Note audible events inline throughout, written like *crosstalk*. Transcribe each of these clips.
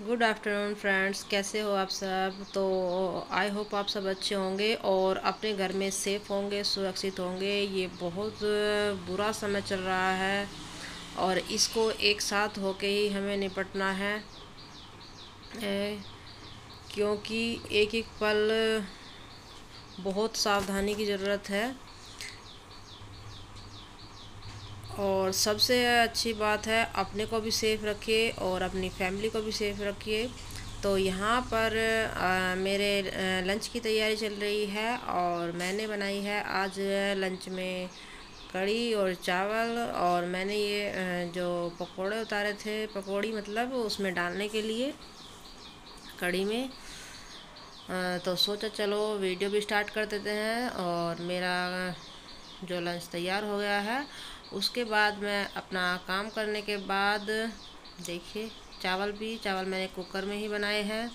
Good afternoon friends कैसे हो आप सब? तो आई होप आप सब अच्छे होंगे और अपने घर में सेफ़ होंगे, सुरक्षित होंगे। ये बहुत बुरा समय चल रहा है और इसको एक साथ होके ही हमें निपटना है। क्योंकि एक एक पल बहुत सावधानी की ज़रूरत है। और सबसे अच्छी बात है अपने को भी सेफ़ रखिए और अपनी फैमिली को भी सेफ़ रखिए। तो यहाँ पर आ, मेरे लंच की तैयारी चल रही है और मैंने बनाई है आज लंच में कड़ी और चावल और मैंने ये जो पकोड़े उतारे थे पकौड़ी मतलब उसमें डालने के लिए कड़ी में। आ, तो सोचा चलो वीडियो भी स्टार्ट कर देते हैं और मेरा जो लंच तैयार हो गया है उसके बाद मैं अपना काम करने के बाद, देखिए, चावल भी, चावल मैंने कुकर में ही बनाए हैं।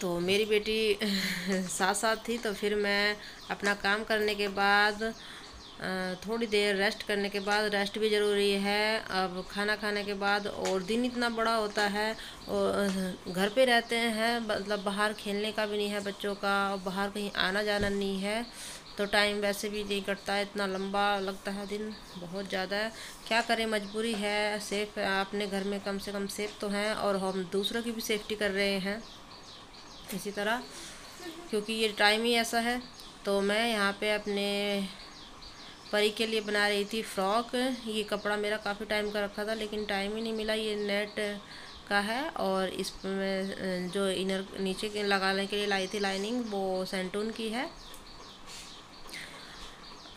तो मेरी बेटी *laughs* साथ साथ थी तो फिर मैं अपना काम करने के बाद थोड़ी देर रेस्ट करने के बाद रेस्ट भी ज़रूरी है। अब खाना खाने के बाद और दिन इतना बड़ा होता है, और घर पे रहते हैं मतलब बाहर खेलने का भी नहीं है बच्चों का, और बाहर कहीं आना जाना नहीं है। तो टाइम वैसे भी नहीं कटता है इतना लंबा लगता है दिन, बहुत ज़्यादा क्या करें, मजबूरी है सेफ़ अपने घर में कम से कम सेफ़ तो हैं और हम दूसरों की भी सेफ्टी कर रहे हैं। इसी तरह, क्योंकि ये टाइम ही ऐसा है। तो मैं यहाँ पे अपने परी के लिए बना रही थी फ्रॉक ये कपड़ा मेरा काफ़ी टाइम का रखा था, लेकिन टाइम ही नहीं मिला। ये नेट का है और इसमें जो इनर नीचे के लगाने के लिए लाई थी लाइनिंग वो सेंटून की है।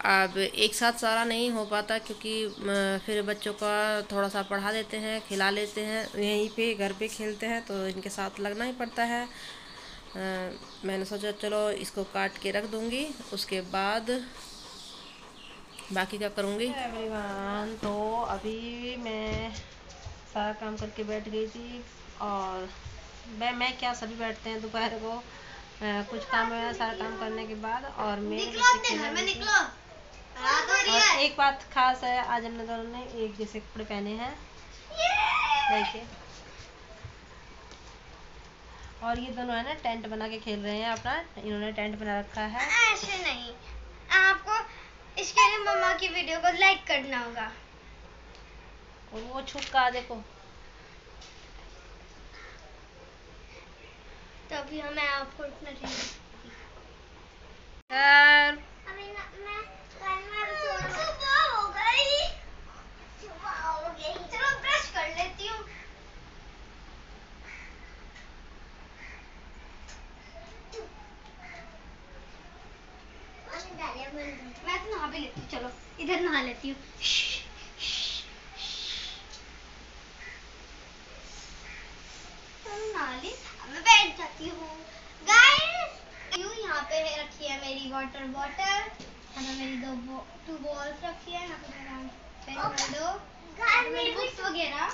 अब एक साथ सारा नहीं हो पाता क्योंकि फिर बच्चों का थोड़ा सा पढ़ा देते हैं खिला लेते हैं यहीं पे घर पे खेलते हैं तो इनके साथ लगना ही पड़ता है। आ, मैंने सोचा चलो इसको काट के रख दूँगी उसके बाद बाकी क्या करूँगी? एवरीवन तो अभी मैं सारा काम करके बैठ गई थी और मैं मैं क्या सभी बैठते हैं दोपहर को? आ, कुछ काम है सारा काम करने के बाद और मेरे और एक बात खास है आज हमने दोनों ने एक जैसे कपड़े पहने हैं। देखिए। और ये दोनों है ना टेंट बना के खेल रहे हैं अपना इन्होंने टेंट बना रखा है। ऐसे नहीं। आपको इसके लिए मम्मा की वीडियो को लाइक करना होगा। और वो छुप का देखो। तो अभी हमें आपको इतना मैं तो नहा भी लेती हूँ चलो इधर नहा लेती हूँ। बैठ जाती हूँ। गाइस यूँ यहाँ पे रखी है मेरी वाटर बॉटल यहाँ पे मेरी दो टू बॉल्स रखी है यहाँ पे मेरा पेन दो मेरी बुक्स वगैरह।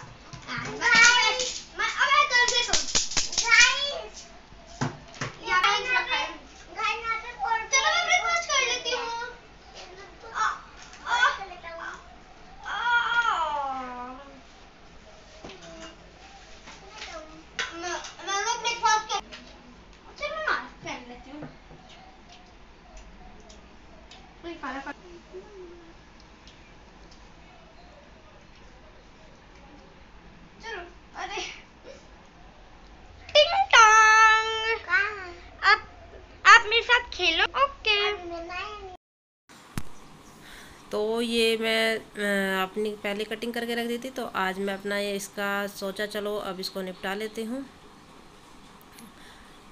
मैं अब कर दे तो गाइस यहाँ पे रखा है खेलो ओके तो ये मैं अपनी पहले कटिंग करके रख दी थी तो आज मैं अपना ये इसका सोचा, चलो अब इसको निपटा लेती हूँ।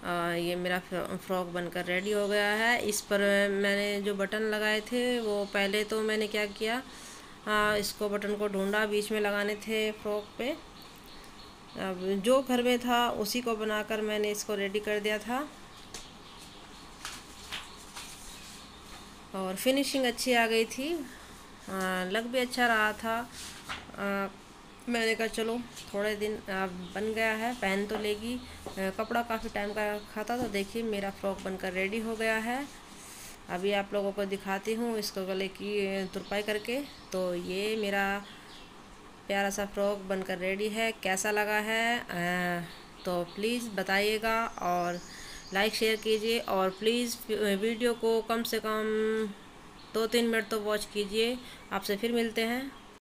ये मेरा फ्रॉक बनकर रेडी हो गया है। इस पर मैंने जो बटन लगाए थे वो पहले तो मैंने क्या किया आ, इसको बटन को ढूंढा बीच में लगाने थे फ्रॉक पे। अब जो घर में था उसी को बनाकर मैंने इसको रेडी कर दिया था। और फिनिशिंग अच्छी आ गई थी। आ, लग भी अच्छा रहा था। आ, मैंने कहा, चलो, थोड़े दिन बन गया है, पहन तो लेगी। कपड़ा काफ़ी टाइम का रखा था तो देखिए, मेरा फ्रॉक बनकर रेडी हो गया है। अभी आप लोगों को दिखाती हूँ इसको गले की तुरपाई करके। तो ये मेरा प्यारा सा फ्रॉक बनकर रेडी है। कैसा लगा है? तो प्लीज़ बताइएगा और लाइक शेयर कीजिए और प्लीज़ वीडियो को कम से कम दो तीन मिनट तो वॉच कीजिए। आपसे फिर मिलते हैं।